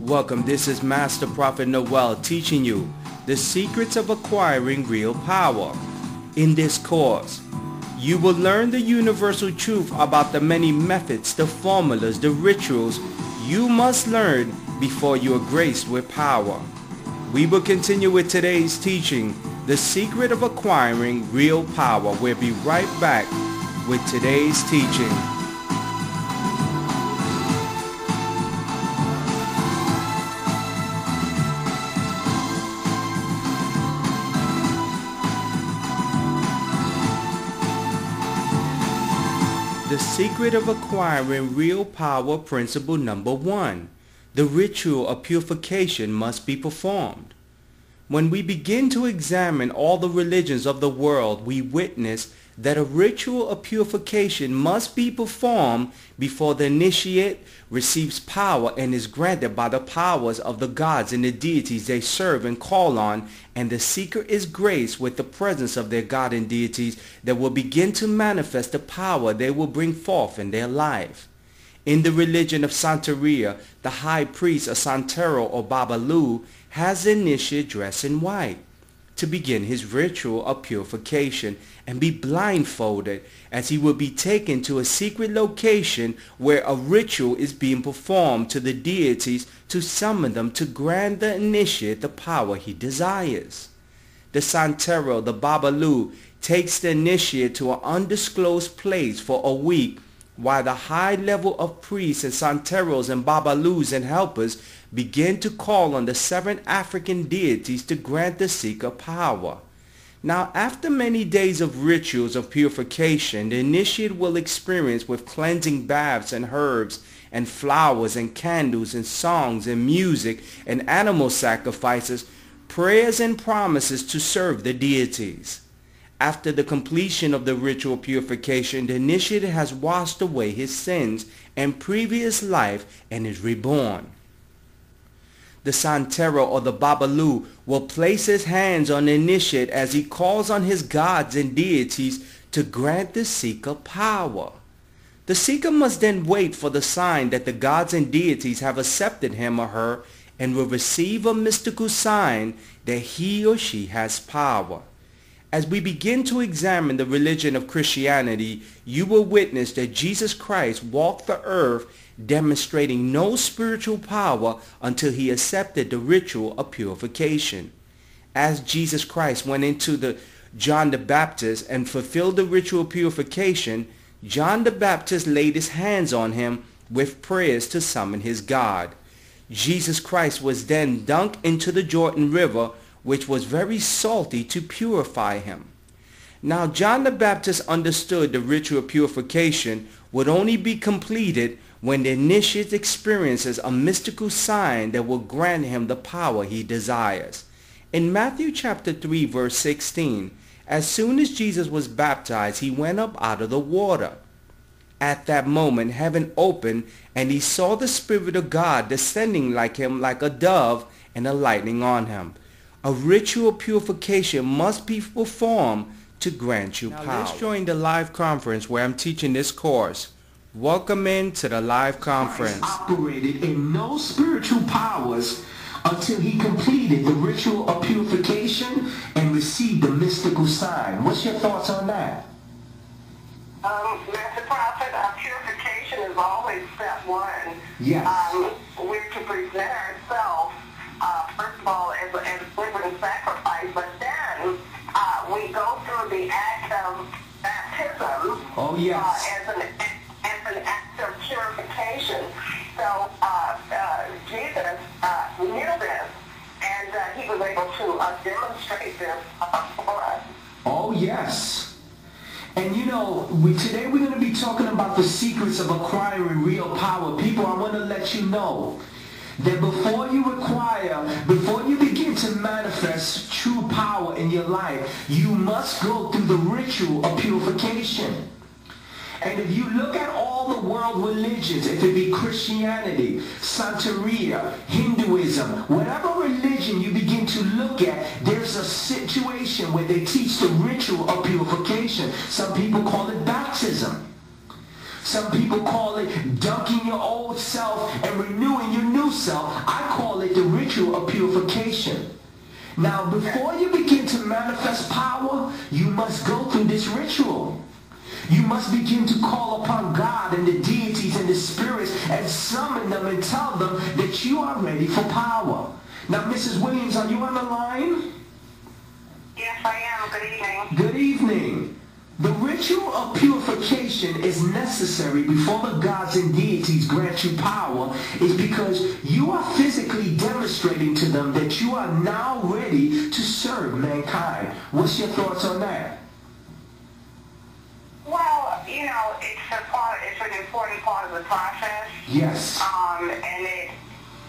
Welcome, this is Master Prophet Noel teaching you the secrets of acquiring real power. In this course, you will learn the universal truth about the many methods, the formulas, the rituals you must learn before you are graced with power. We will continue with today's teaching, the secret of acquiring real power. We'll be right back with today's teaching. Secret of acquiring real power principle number one. The ritual of purification must be performed. When we begin to examine all the religions of the world, we witness that a ritual of purification must be performed before the initiate receives power and is granted by the powers of the gods and the deities they serve and call on, and the seeker is graced with the presence of their god and deities that will begin to manifest the power they will bring forth in their life. In the religion of Santeria, the high priest of Santero or Babalu has the initiate dress in white to begin his ritual of purification and be blindfolded as he will be taken to a secret location where a ritual is being performed to the deities to summon them to grant the initiate the power he desires. The Santero, the Babalu, takes the initiate to an undisclosed place for a week while the high level of priests and santeros and babalus and helpers begin to call on the seven African deities to grant the seeker power. Now, after many days of rituals of purification, the initiate will experience with cleansing baths and herbs and flowers and candles and songs and music and animal sacrifices, prayers and promises to serve the deities. After the completion of the ritual purification, the initiate has washed away his sins and previous life and is reborn. The Santero or the Babalu will place his hands on the initiate as he calls on his gods and deities to grant the seeker power. The seeker must then wait for the sign that the gods and deities have accepted him or her and will receive a mystical sign that he or she has power. As we begin to examine the religion of Christianity, you will witness that Jesus Christ walked the earth demonstrating no spiritual power until he accepted the ritual of purification. As Jesus Christ went into the John the Baptist and fulfilled the ritual purification, John the Baptist laid his hands on him with prayers to summon his God. Jesus Christ was then dunked into the Jordan River which was very salty to purify him. Now John the Baptist understood the ritual of purification would only be completed when the initiate experiences a mystical sign that will grant him the power he desires. In Matthew chapter 3 verse 16, as soon as Jesus was baptized, he went up out of the water. At that moment, heaven opened, and he saw the Spirit of God descending like him like a dove and a lightning on him a ritual purification must be performed to grant you now power. Let's join the live conference where I'm teaching this course. Welcome in to the live conference. Christ operated in no spiritual powers until he completed the ritual of purification and received the mystical sign. What's your thoughts on that? Um, Master Prophet, uh, purification is always step one. Yes. Um, we're to present oh, yes. uh, as, an, as an act of purification. So uh, uh, Jesus uh, knew this, and uh, he was able to uh, demonstrate this uh, for us. Oh, yes. And you know, we, today we're going to be talking about the secrets of acquiring real power. People, I want to let you know that before you acquire, before you begin to manifest true power in your life, you must go through the ritual of purification. And if you look at all the world religions, if it be Christianity, Santeria, Hinduism, whatever religion you begin to look at, there's a situation where they teach the ritual of purification. Some people call it baptism. Some people call it dunking your old self and renewing your new self, I call it the ritual of purification. Now, before you begin to manifest power, you must go through this ritual. You must begin to call upon God and the deities and the spirits and summon them and tell them that you are ready for power. Now, Mrs. Williams, are you on the line? Yes, I am. Good evening. Good evening. The ritual of purification is necessary before the gods and deities grant you power is because you are physically demonstrating to them that you are now ready to serve mankind. What's your thoughts on that? Of the process. Yes. Um, and it,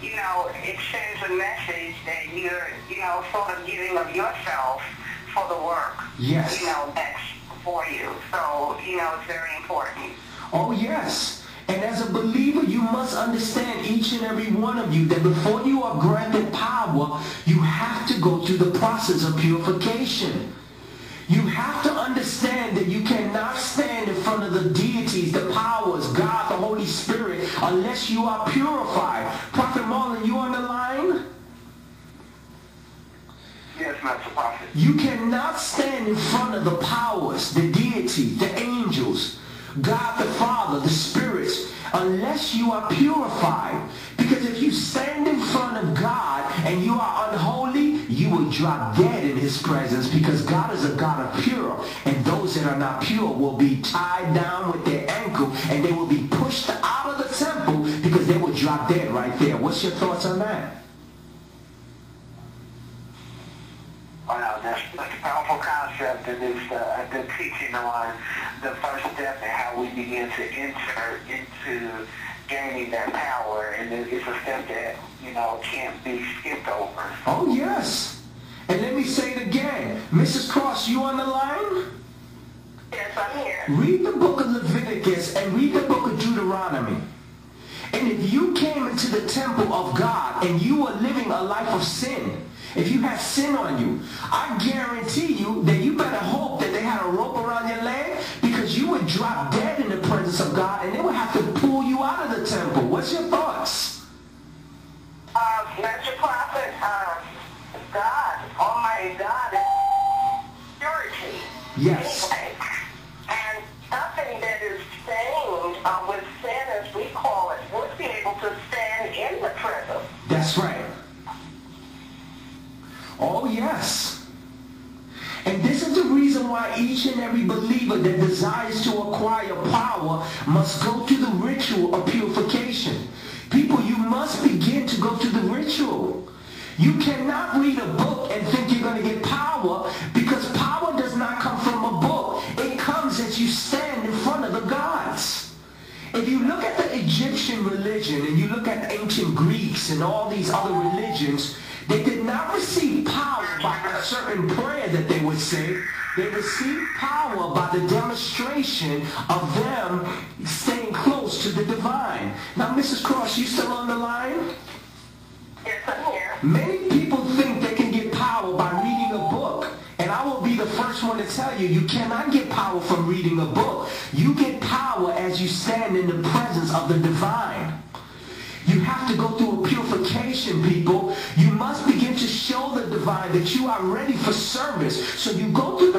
you know, it sends a message that you're, you know, sort of giving of yourself for the work. Yes. You know, that's for you. So, you know, it's very important. Oh, yes. And as a believer, you must understand, each and every one of you, that before you are granted power, you have to go through the process of purification. You have to understand that you cannot stand in front of the deities, the powers, God, the Holy Spirit, unless you are purified. Prophet Marlon, you on the line? Yes, Master Prophet. You cannot stand in front of the powers, the deity, the angels, God the Father, the spirits, unless you are purified. Because if you stand in front of God and you are unholy, you will drop dead in his presence because God is a God of pure. And those that are not pure will be tied down with their ankle and they will be pushed out What's your thoughts on that? Wow, that's, that's a powerful concept, and it's uh, a good teaching on the first step and how we begin to enter into gaining that power, and it's a step that you know can't be skipped over. Oh, yes. And let me say it again. Mrs. Cross, you on the line? Yes, I'm here. Read the book of Leviticus and read the book of Deuteronomy. And if you came into the temple of God and you were living a life of sin, if you had sin on you, I guarantee you that you better hope that they had a rope around your leg because you would drop dead in the presence of God and they would have to pull you out of the temple. What's your thoughts? That's right. Oh, yes. And this is the reason why each and every believer that desires to acquire power must go through the ritual of purification. People, you must begin to go through the ritual. You cannot read a book and think you're going to get power because If you look at the Egyptian religion and you look at the ancient Greeks and all these other religions, they did not receive power by a certain prayer that they would say. They received power by the demonstration of them staying close to the divine. Now, Mrs. Cross, you still on the line? Yes, I'm here. Many the to tell you, you cannot get power from reading a book. You get power as you stand in the presence of the divine. You have to go through a purification, people. You must begin to show the divine that you are ready for service. So you go through the